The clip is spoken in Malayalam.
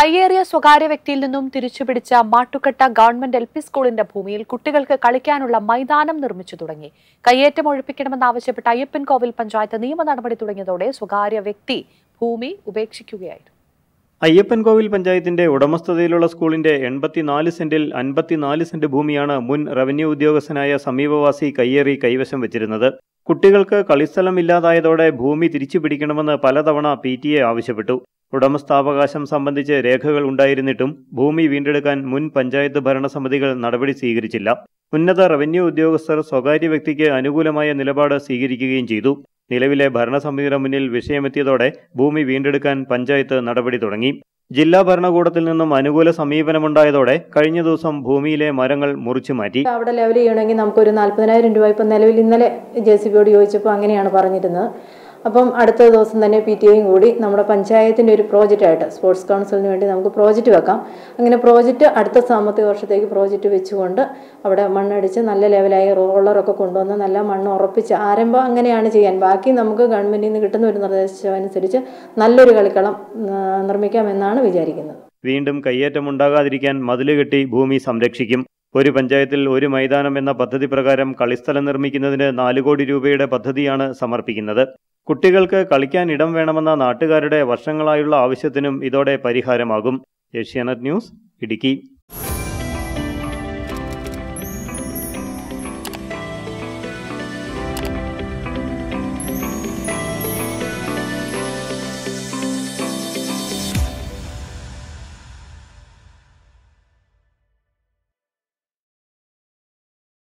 കയ്യേറിയ സ്വകാര്യ വ്യക്തിയിൽ നിന്നും തിരിച്ചുപിടിച്ച മാട്ടുക്കട്ട ഗവൺമെന്റ് എൽ പി സ്കൂളിന്റെ ഭൂമിയിൽ കുട്ടികൾക്ക് കളിക്കാനുള്ള മൈതാനം നിർമ്മിച്ചു തുടങ്ങി. കയ്യേറ്റം ഒഴിപ്പിക്കണമെന്നാവശ്യപ്പെട്ട് അയ്യപ്പൻകോവിൽ പഞ്ചായത്ത് നിയമ നടപടി തുടങ്ങിയതോടെ സ്വകാര്യ വ്യക്തി ഭൂമി ഉപേക്ഷിക്കുകയായിരുന്നു. അയ്യപ്പൻകോവിൽ പഞ്ചായത്തിന്റെ ഉടമസ്ഥതയിലുള്ള സ്കൂളിന്റെ എൺപത്തിനാല് സെന്റിൽ അൻപത്തിനാല് സെന്റ് ഭൂമിയാണ് മുൻ റവന്യൂ ഉദ്യോഗസ്ഥനായ സമീപവാസി കയ്യേറി കൈവശം വെച്ചിരുന്നത്. കുട്ടികൾക്ക് കളിസ്ഥലം ഇല്ലാതായതോടെ ഭൂമി തിരിച്ചു പിടിക്കണമെന്ന് പലതവണ പി ആവശ്യപ്പെട്ടു. ഉടമസ്ഥാവകാശം സംബന്ധിച്ച് രേഖകൾ ഉണ്ടായിരുന്നിട്ടും ഭൂമി വീണ്ടെടുക്കാൻ മുൻ പഞ്ചായത്ത് ഭരണസമിതികൾ നടപടി സ്വീകരിച്ചില്ല. ഉന്നത റവന്യൂ ഉദ്യോഗസ്ഥർ സ്വകാര്യ വ്യക്തിക്ക് അനുകൂലമായ നിലപാട് സ്വീകരിക്കുകയും ചെയ്തു. നിലവിലെ ഭരണസമിതിയുടെ മുന്നിൽ വിഷയമെത്തിയതോടെ ഭൂമി വീണ്ടെടുക്കാൻ പഞ്ചായത്ത് നടപടി തുടങ്ങി. ജില്ലാ ഭരണകൂടത്തിൽ നിന്നും അനുകൂല സമീപനമുണ്ടായതോടെ കഴിഞ്ഞ ദിവസം ഭൂമിയിലെ മരങ്ങൾ മുറിച്ചു മാറ്റി. അവിടെ ലെവൽ ചെയ്യണമെങ്കിൽ നമുക്കൊരു നാൽപ്പതിനായിരം രൂപ ഇപ്പം നിലവിൽ ഇന്നലെ ജെ സി ബിയോട് ചോദിച്ചപ്പോൾ അങ്ങനെയാണ് പറഞ്ഞിരുന്നത്. അപ്പം അടുത്ത ദിവസം തന്നെ പി ടി എയും കൂടി നമ്മുടെ പഞ്ചായത്തിന്റെ ഒരു പ്രോജക്റ്റായിട്ട് സ്പോർട്സ് കൗൺസിലിന് വേണ്ടി നമുക്ക് പ്രോജക്റ്റ് വെക്കാം. അങ്ങനെ പ്രോജക്റ്റ് അടുത്ത സാമ്പത്തിക വർഷത്തേക്ക് പ്രോജക്റ്റ് വെച്ചുകൊണ്ട് അവിടെ മണ്ണടിച്ച് നല്ല ലെവലായി റോളറൊക്കെ കൊണ്ടുവന്ന് നല്ല മണ്ണ് ഉറപ്പിച്ച് ആരംഭം അങ്ങനെയാണ് ചെയ്യാൻ. ബാക്കി നമുക്ക് ഗവൺമെന്റിൽ നിന്ന് കിട്ടുന്ന ഒരു നിർദ്ദേശമനുസരിച്ച് നല്ലൊരു കളിക്കളം നിർമ്മിക്കാമെന്നാണ് വിചാരിക്കുന്നത്. വീണ്ടും കയ്യേറ്റം ഉണ്ടാകാതിരിക്കാൻ മതിലുകെട്ടി ഭൂമി സംരക്ഷിക്കും. ഒരു പഞ്ചായത്തിൽ ഒരു മൈതാനം എന്ന പദ്ധതി പ്രകാരം കളിസ്ഥലം നിർമ്മിക്കുന്നതിന് നാല് കോടി രൂപയുടെ പദ്ധതിയാണ് സമർപ്പിക്കുന്നത്. കുട്ടികൾക്ക് കളിക്കാൻ ഇടം വേണമെന്ന നാട്ടുകാരുടെ വർഷങ്ങളായുള്ള ആവശ്യത്തിനും ഇതോടെ പരിഹാരമാകും. Asianet news Idukki.